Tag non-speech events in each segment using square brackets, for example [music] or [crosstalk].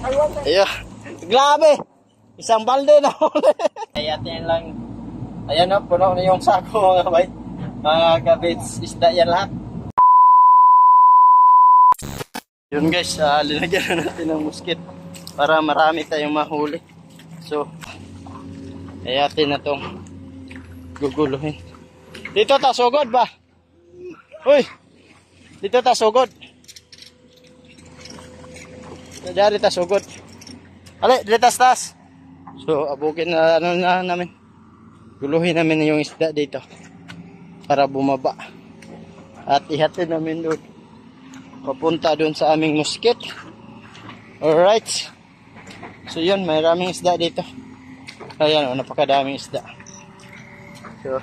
Ayun. Grabe. Isang balde na huli. Ayan yan lang. Ayan na, puno na yung sako mga kabay. Mga kabits, isda yan lahat. Yun guys, uh, linagyan na natin ng musket para marami tayong mahuli. So, ayatin na tong guguluhin. Dito ta, sugod ba? Uy! Dito ta, sugod. Dari ta, sugod. Ale, dito tas tas. So, abukin na ano na namin. Guluhin namin yung isda dito para bumaba. At ihatid namin doon papunta doon sa aming musket. Alright. So yun, may raming isda dito. Ayan, oh, napakadaming isda. So,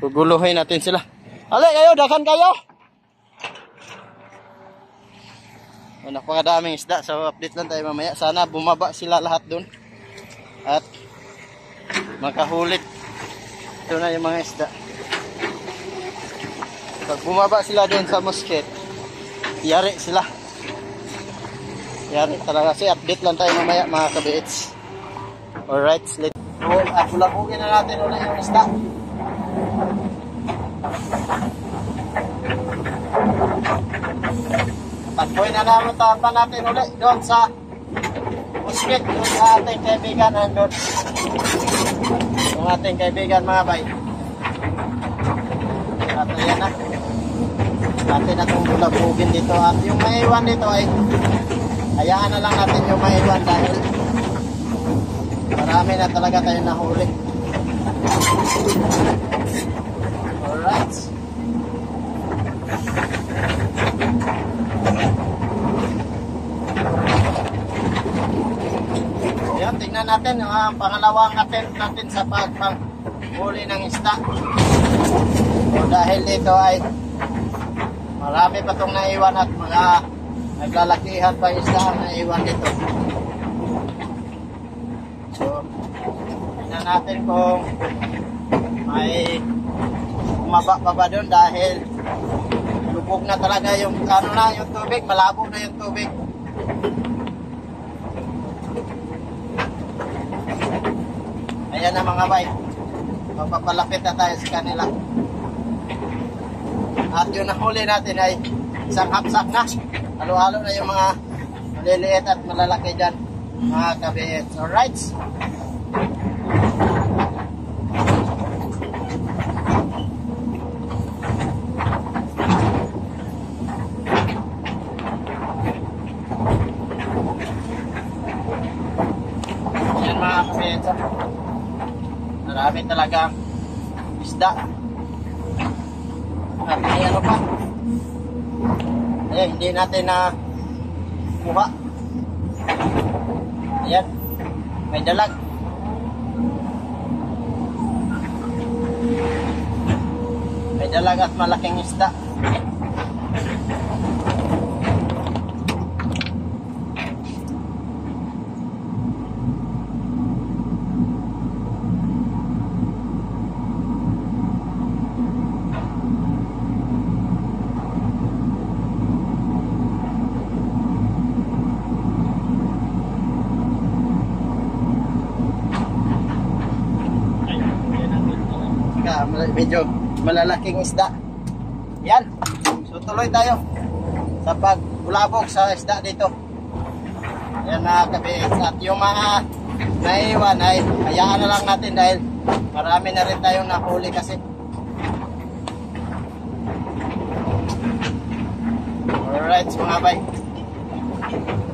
guguluhin natin sila. Ale, kayo, dakan kayo! Oh, napakadaming isda. So, update lang tayo mamaya. Sana bumaba sila lahat doon. At makahulit. Ito na yung mga isda. Pag bumaba sila doon sa musket, yari sila. Yari talaga. Kasi update lang tayo mamaya mga kabiits. Alright, let's go. Ah, bulabugin na natin ulit yung isda. Takboy na naman pa natin ulit doon sa doon sa ating kaibigan nandun. Yung ating kaibigan mga bay. At ayan na natin na itong bulabugin dito at yung maiwan dito ay hayaan na lang natin yung maiwan dahil marami na talaga tayo nahuli alright Tingnan natin ang pangalawang attempt natin sa pagpanghuli ng isda. So, dahil dito ay Marami pa itong naiwan at mga naglalakihan pa isda ang naiwan dito. So, tingnan natin kung may umaba pa ba doon dahil lubog na talaga yung ano na yung tubig, malabo na yung tubig. Ayan na mga bay. Papapalapit na tayo sa kanila. At yung nahuli natin ay isang hapsak na. Halo-halo na yung mga maliliit at malalaki dyan. Mga kabiit. Alright? Yan mga kabiit. Marami talagang isda. At may ano pa. Eh, hindi natin na kuha. Ayan. May dalag. May dalag at malaking isda. Medyo malalaking isda. Yan. So tuloy tayo sa pagbulabog sa isda dito. Yan mga kabiis. At yung mga naiwan ay hayaan na lang natin dahil marami na rin tayong nahuli kasi. Alright mga bay.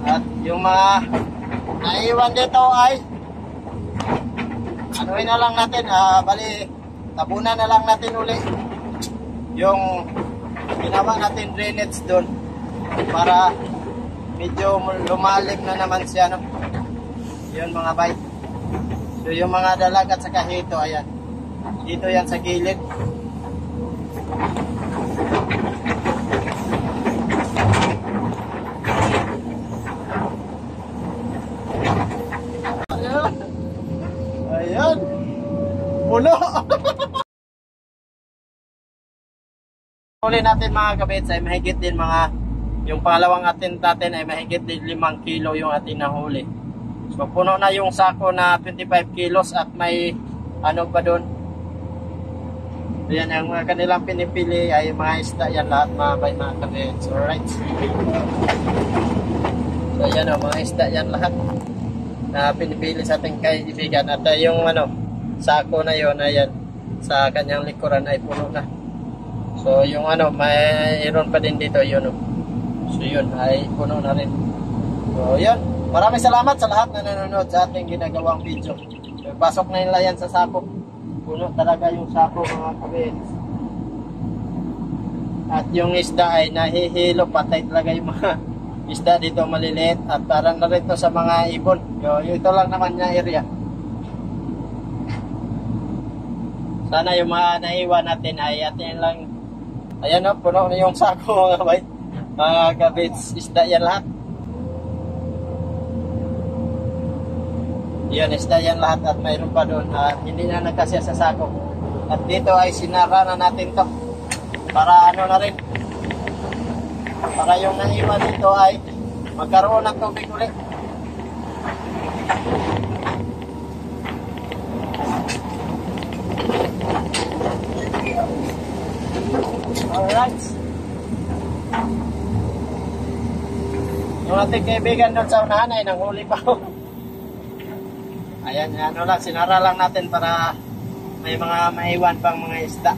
At yung mga naiwan dito ay anuhin na lang natin, ah, bali, tabunan na lang natin uli yung ginawa natin drainage doon para medyo lumalim na naman siya, no? Yun mga bay. So yung mga dalag at saka hito, ayan. Dito yan sa gilid. Ayan. Ayan. Puno. Huli natin mga kabits ay mahigit din mga yung pangalawang atin natin ay mahigit din 5 kilo yung atin nahuli. So puno na yung sako na 25 kilos at may ano pa doon. Ayan, ang kanilang pinipili ay mga isda yan lahat mga bay mga kabits. Alright. So yan o, mga isda yan lahat na pinipili sa ating kaibigan. At yung ano, sako na yon ayan, sa kanyang likuran ay puno na. So yung ano, mayroon pa din dito yun o. So yun, ay puno na rin. So yun, maraming salamat sa lahat na nanonood sa ating ginagawang video. So, pasok na nila yan sa sako. Puno talaga yung sako mga kabits. At yung isda ay nahihilo, patay talaga yung mga [laughs] isda dito maliliit at parang na rin sa mga ibon. Yo, ito lang naman yung area. Sana yung mga naiwan natin ay atin lang. Ayan o, puno na yung sako mga bay. Mga kabits, isda yan lahat. Yan, isda yan lahat at mayroon pa doon at hindi na nagkasya sa sako. At dito ay sinara na natin to para ano na rin para yung naiwan dito ay magkaroon ng tubig ulit. Alright. Yung ating kaibigan doon sa unahan ay nanghuli pa ako. Ayan, ano lang, sinara lang natin para may mga maiwan pang mga isda.